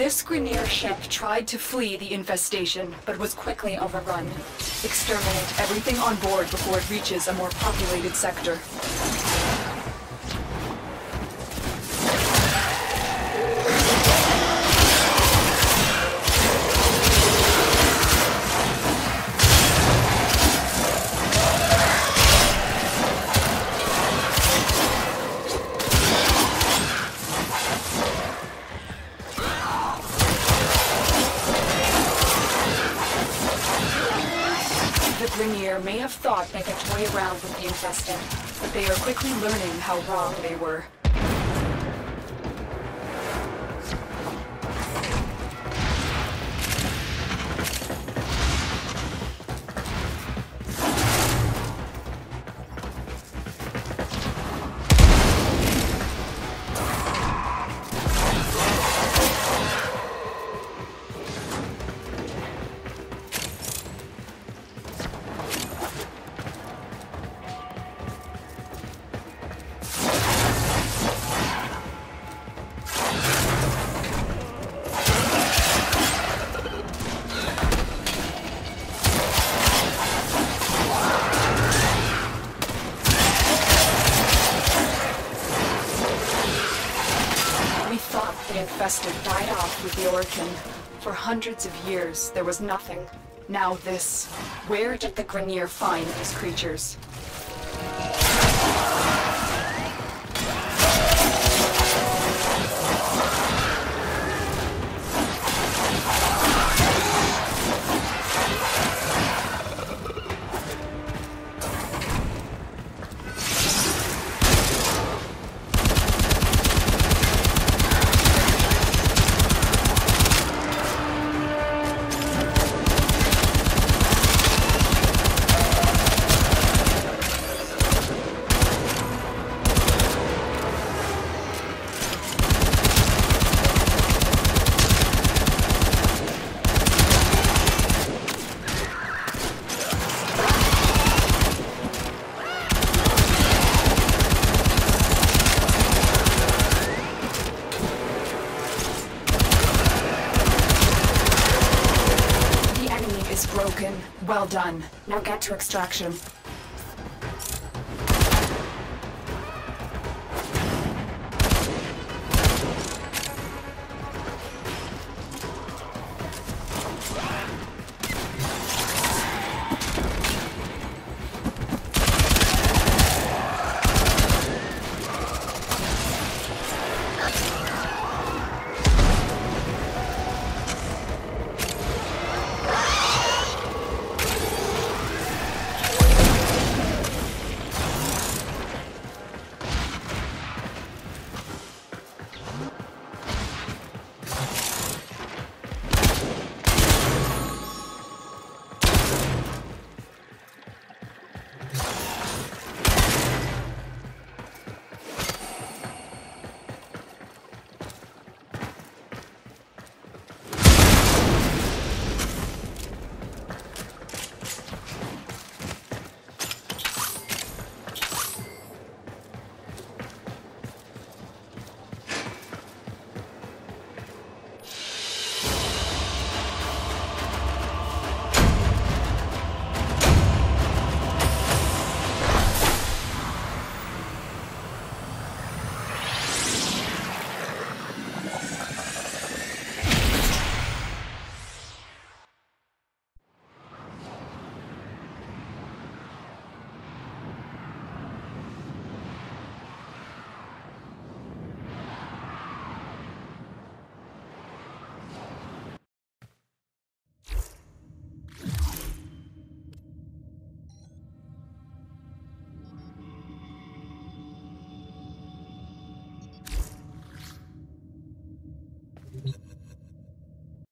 This Grineer ship tried to flee the infestation, but was quickly overrun. Exterminate everything on board before it reaches a more populated sector. The Grineer may have thought they could toy around with the infested, but they are quickly learning how wrong they were. Infested died off with the Orokin. For hundreds of years, there was nothing. Now this. Where did the Grineer find these creatures? Well done. Now get to extraction.